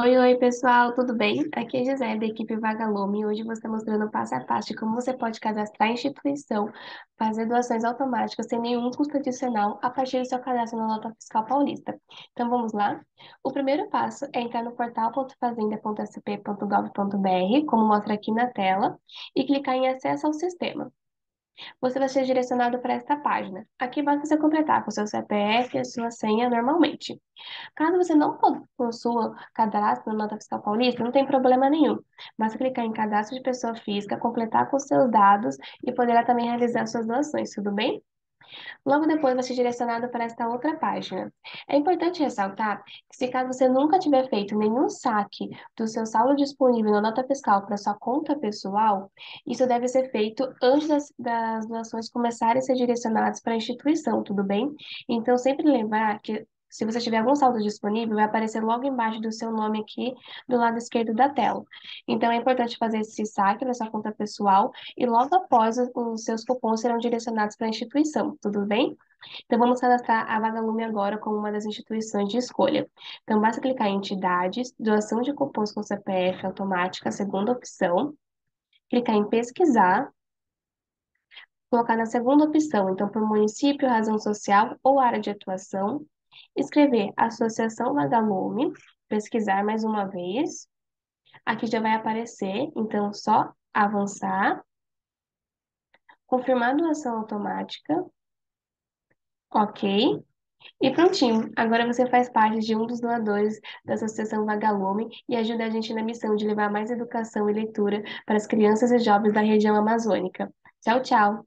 Oi, oi, pessoal, tudo bem? Aqui é Gisele, da equipe Vagalume, e hoje vou estar mostrando passo a passo de como você pode cadastrar a instituição, fazer doações automáticas sem nenhum custo adicional a partir do seu cadastro na Nota Fiscal Paulista. Então, vamos lá? O primeiro passo é entrar no portal.fazenda.sp.gov.br, como mostra aqui na tela, e clicar em Acesso ao Sistema você vai ser direcionado para esta página. Aqui basta você completar com seu CPF e a sua senha normalmente. Caso você não possua cadastro na Nota Fiscal Paulista, não tem problema nenhum. Basta clicar em Cadastro de Pessoa Física, completar com seus dados e poderá também realizar suas doações, tudo bem? Logo depois vai ser direcionado para esta outra página. É importante ressaltar que se caso você nunca tiver feito nenhum saque do seu saldo disponível na nota fiscal para sua conta pessoal, isso deve ser feito antes das, das doações começarem a ser direcionadas para a instituição, tudo bem? Então, sempre lembrar que se você tiver algum saldo disponível, vai aparecer logo embaixo do seu nome aqui, do lado esquerdo da tela. Então, é importante fazer esse saque na sua conta pessoal e logo após os seus cupons serão direcionados para a instituição, tudo bem? Então, vamos cadastrar a Vagalume agora como uma das instituições de escolha. Então, basta clicar em Entidades, Doação de Cupons com CPF Automática, segunda opção, clicar em Pesquisar, colocar na segunda opção, então, por município, razão social ou área de atuação, escrever Associação Vagalume, pesquisar mais uma vez. Aqui já vai aparecer, então só avançar. Confirmar doação automática. Ok. E prontinho, agora você faz parte de um dos doadores da Associação Vagalume e ajuda a gente na missão de levar mais educação e leitura para as crianças e jovens da região amazônica. Tchau, tchau!